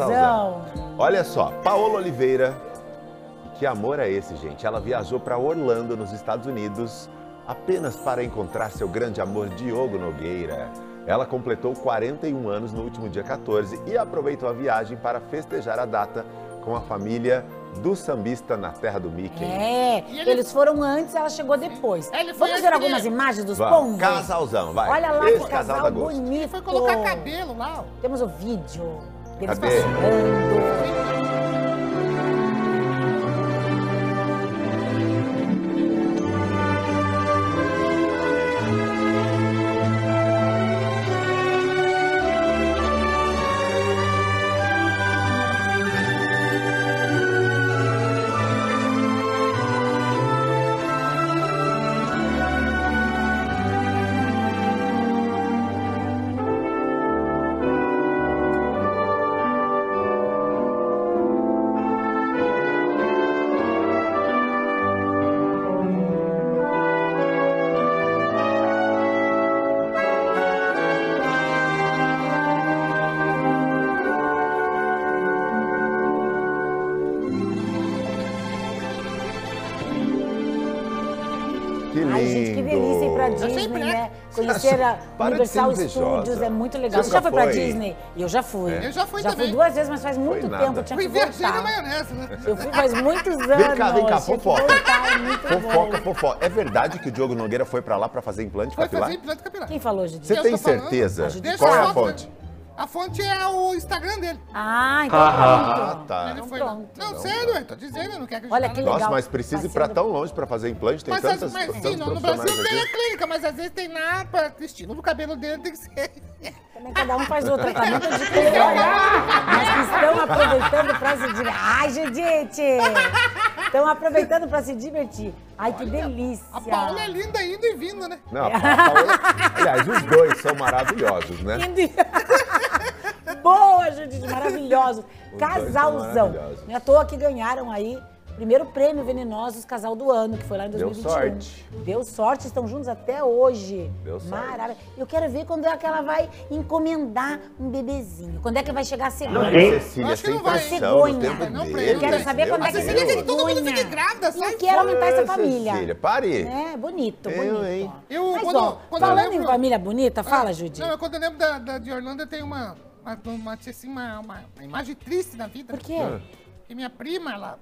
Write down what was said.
Casalzão. Olha só, Paola Oliveira. Que amor é esse, gente? Ela viajou para Orlando, nos Estados Unidos, apenas para encontrar seu grande amor, Diogo Nogueira. Ela completou 41 anos no último dia 14 e aproveitou a viagem para festejar a data com a família do sambista na terra do Mickey. É, ele- eles foram antes, ela chegou depois. Ele foi Vamos ver algumas ele- imagens dos Vamos, pombos? casalzão, vai. Olha lá Esse que casal casal bonito. Foi colocar cabelo lá, ó. Temos o vídeo deles Cadê? passeando. Que lindo. Ai, gente, que delícia ir pra Disney, sempre é. né? Conhecer a Para Universal. Studios é muito legal. Você Você já nunca foi pra foi? Disney? Eu já fui. Eu já fui Já também. fui duas vezes, mas faz muito nada. tempo, eu tinha Fui que viajando na voltar. maionese, né? Eu fui faz muitos anos. Vem cá, vem cá, fofoca. voltar, é Fofoca, fofoca. É verdade que o Diogo Nogueira foi pra lá pra fazer implante Foi capilar? fazer implante capilar. Quem falou, Judite? Você tem certeza? Qual é a fonte? A fonte é o Instagram dele. Ah, então Ah, pronto. tá. Ele Então foi lá. pronto. Não, sério, eu tô dizendo, eu não quero acreditar. Olha que. Nossa, legal. mas precisa ir pra tão longe pra fazer implante? Tem Mas, tantas, mas tantos sim, no, no profissionais Brasil tem aqui. a clínica, mas às vezes tem na pra estilo do cabelo dele tem que ser. Também cada um faz o tratamento de Mas que estão aproveitando pra se divertir. Ai, Judite! Estão aproveitando pra se divertir. Ai, que delícia. A Paula é linda indo e vindo, né? Não, a Paola... Aliás, os dois são maravilhosos, né? Boa, Judite, maravilhosos. Casalzão. maravilhosos. Não é à toa que ganharam aí o primeiro prêmio Venenosos Casal do Ano, que foi lá em Deu 2021. sorte. Deu sorte, estão juntos até hoje. Deu sorte. Maravilha. Eu quero ver quando é que ela vai encomendar um bebezinho. Quando é que vai chegar a segunda. Ai, Cecília, Acho que não vai. Cegonha. Não, dele. eu quero saber meu quando é que. Cecília Cecília, todo mundo fica grávida, sai Eu quero aumentar essa família. Cecília, pare. É, bonito, Eu, bonito. hein? Eu, Mas, quando- ó, quando eu falando lembro- em família bonita, fala, Ah, Judite. Não, quando eu lembro da, da- de Orlando, tem uma, uma, uma, assim, uma, uma, imagem triste na vida. Por quê? Porque minha prima, ela